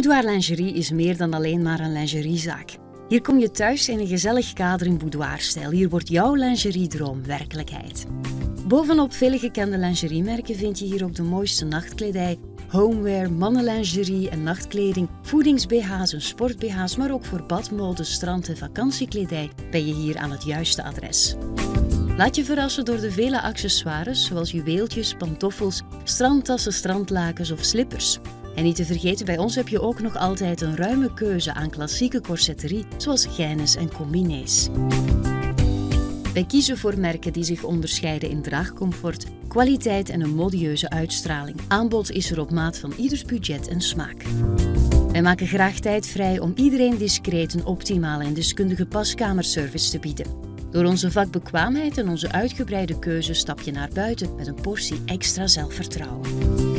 Boudoir Lingerie is meer dan alleen maar een lingeriezaak. Hier kom je thuis in een gezellig kader in boudoirstijl. Hier wordt jouw lingeriedroom werkelijkheid. Bovenop vele gekende lingeriemerken vind je hier ook de mooiste nachtkledij, homeware, mannenlingerie en nachtkleding, voedings-BH's en sport-BH's, maar ook voor badmode, strand- en vakantiekledij ben je hier aan het juiste adres. Laat je verrassen door de vele accessoires zoals juweeltjes, pantoffels, strandtassen, strandlakens of slippers. En niet te vergeten, bij ons heb je ook nog altijd een ruime keuze aan klassieke corsetterie zoals gijnes en combinés. Wij kiezen voor merken die zich onderscheiden in draagcomfort, kwaliteit en een modieuze uitstraling. Aanbod is er op maat van ieders budget en smaak. Wij maken graag tijd vrij om iedereen discreet een optimale en deskundige paskamerservice te bieden. Door onze vakbekwaamheid en onze uitgebreide keuze stap je naar buiten met een portie extra zelfvertrouwen.